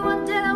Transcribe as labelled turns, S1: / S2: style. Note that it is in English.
S1: you one I